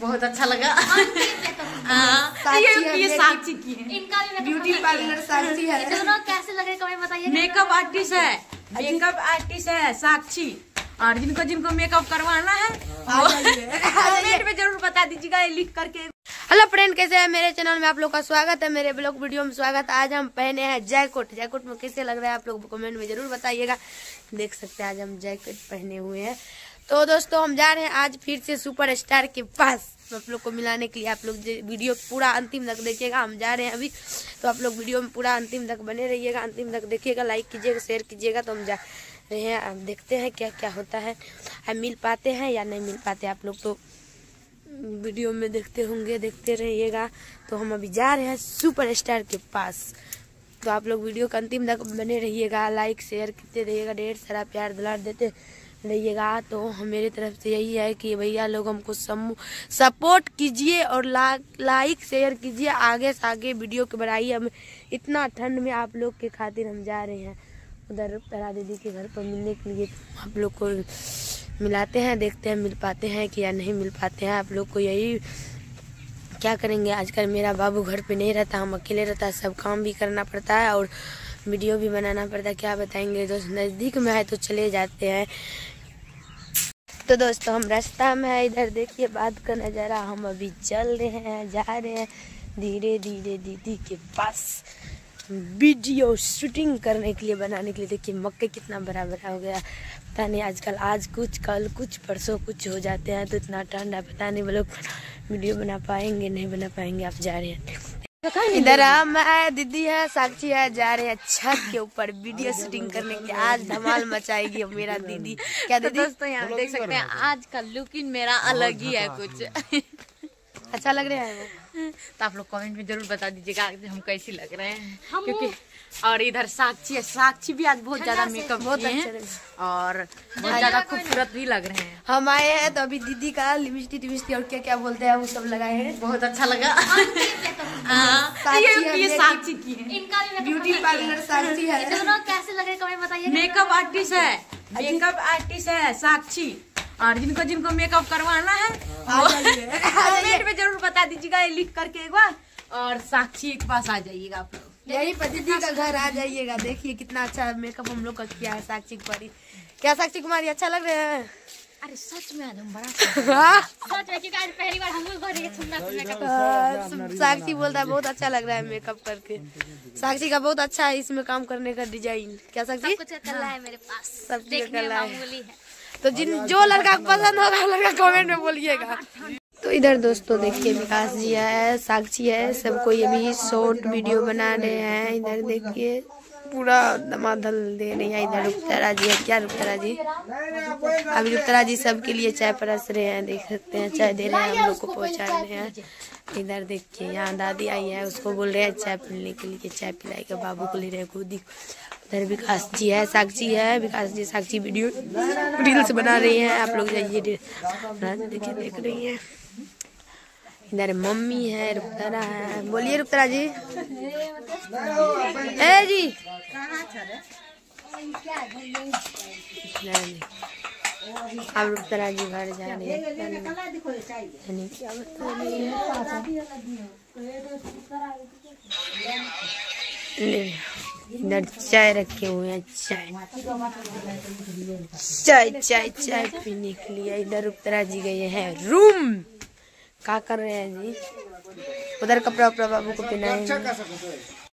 बहुत अच्छा लगा। हाँ, ये ये साक्षी की है। इनका भी ब्यूटी पार्लर साक्षी है। दोनों कैसे लगे कमेंट बताइए। मेकअप आर्टिस्ट है मेकअप आर्टिस्ट है साक्षी। और जिनको जिनको मेकअप करवाना है कमेंट में ज़रूर बता दीजिएगा ये लिख करके। हेलो फ्रेंड कैसे हैं? मेरे चैनल में आप लोग का स्वागत है मेरे ब्लॉग वीडियो में स्वागत आज हम पहने हैं जैकेट जैकेट में कैसे लग रहा है आप लोग कमेंट में ज़रूर बताइएगा। देख सकते हैं आज हम जैकेट पहने हुए हैं। तो दोस्तों, हम जा रहे हैं आज फिर से सुपर स्टार के पास। तो आप लोग को मिलाने के लिए आप लोग वीडियो पूरा अंतिम तक देखिएगा। हम जा रहे हैं अभी। तो आप लोग वीडियो में पूरा अंतिम तक बने रहिएगा, अंतिम तक देखिएगा लाइक कीजिएगा शेयर कीजिएगा। तो हम जा रहे हैं, अब देखते हैं क्या क्या होता है। हम मिल पाते हैं या नहीं मिल पाते, आप लोग तो वीडियो में देखते होंगे, देखते रहिएगा। तो हम अभी जा रहे हैं सुपर स्टार के पास। तो आप लोग वीडियो का अंतिम तक बने रहिएगा लाइक शेयर करते रहिएगा। ढेर सारा प्यार दुलार देते रहिएगा। तो मेरी तरफ़ से यही है कि भैया लोग हमको सपोर्ट कीजिए और ला, लाइक शेयर कीजिए। आगे से आगे वीडियो के बढ़ाइए हम इतना ठंड में आप लोग के खातिर हम जा रहे हैं। उधर तारा दीदी के घर पर मिलने के लिए आप लोग को मिलाते हैं देखते हैं मिल पाते हैं कि या नहीं मिल पाते हैं। आप लोग को यही क्या करेंगे? आजकल मेरा बाबू घर पे नहीं रहता हम अकेले रहता सब काम भी करना पड़ता है और वीडियो भी बनाना पड़ता क्या बताएँगे दोस्त? नज़दीक में है तो चले जाते हैं। तो दोस्तों, हम रास्ता में है, इधर देखिए, बात का नज़ारा। हम अभी चल रहे हैं, जा रहे हैं। धीरे धीरे दीदी के पास वीडियो शूटिंग करने के लिए, बनाने के लिए। देखिए, मक्के कितना बड़ा बड़ा हो गया। पता नहीं, आजकल, आज कुछ, कल कुछ, परसों कुछ हो जाते हैं तो इतना ठंड है पता नहीं वो लोग वीडियो बना पाएँगे, नहीं बना पाएँगे। आप जा रहे हैं। इधर हम है दीदी है साक्षी है जा रहे हैं छत के ऊपर वीडियो शूटिंग करने के लिए। आज धमाल मचाएगी मेरा दीदी। क्या तो दीदी? दोस्तों यहाँ देख सकते हैं आज का लुक इन मेरा अलग ही है कुछ। अच्छा लग रहा है वो? तो आप लोग कमेंट में ज़रूर बता दीजिएगा कि हम कैसी लग रहे हैं। क्योंकि और इधर साक्षी है साक्षी भी आज बहुत ज़्यादा मेकअप बहुत अच्छे और बहुत ज़्यादा खूबसूरत भी लग रहे हैं। हम आए हैं तो अभी दीदी का लिपस्टिक और क्या क्या बोलते हैं वो सब लगाए हैं। बहुत अच्छा लगा। साक्षी ये ये मेरी- साक्षी की है। इनका ब्यूटी पार्लर साक्षी है। दोनों कैसे लगे कमेंट बताइए। मेकअप आर्टिस्ट है मेकअप आर्टिस्ट है साक्षी। और जिनको जिनको मेकअप करवाना है कमेंट में ज़रूर बता दीजिएगा ये लिख करके एक बार। और साक्षी के पास आ जाइएगा आप लोग। यही दीदी का घर आ जाइएगा। देखिए कितना अच्छा मेकअप हम लोग का किया है साक्षी कुमारी। क्या साक्षी कुमारी अच्छा लग रहे हैं? अरे सच में आज हम बड़ा हाँ? सच में क्योंकि आज पहली बार हम लोग सुंदर हाँ, साक्षी बोलता है बहुत अच्छा लग रहा है मेकअप करके। साक्षी का बहुत अच्छा है इसमें काम करने का डिज़ाइन क्या साक्षी? कुछ कला है मेरे पास। सब चीज़ देखने कला है। तो जिन जो लड़का को पसंद होगा लड़का कमेंट में बोलिएगा। तो इधर दोस्तों देखिए विकास जी है साक्षी है सबको ये भी शॉर्ट वीडियो बना रहे हैं। इधर देखिए। पूरा दमादल दे रही है। इधर रुपतारा जी है। क्या रुपतारा जी अभी रुपतारा जी सबके लिए चाय परस रहे हैं। देख सकते हैं, चाय दे रहे हैं। हम लोग को पहुँचा रहे हैं। इधर देखिए, यहाँ दादी आई है। उसको बोल रहे हैं, चाय पीने के लिए चाय पिलाएगा। बाबू को ले रहे हैं गोदी इधर विकास जी है, साक्षी है। विकास जी, साक्षी वीडियो रील्स बना रही हैं। आप लोग जाइए देखिए, देख रही हैं। इधर मम्मी है रुपतरा है। बोलिए रुपतरा जी। ए जी। अब रुपतरा जी, घर जा रहे हैं इधर चाय रखे हुए हैं, चाय। चाय चाय चाय पीने के लिए। इधर रुपतरा जी, गए हैं रूम। क्या कर रहे हैं जी? उधर कपड़ा उपड़ा बाबू को पहनाएँगे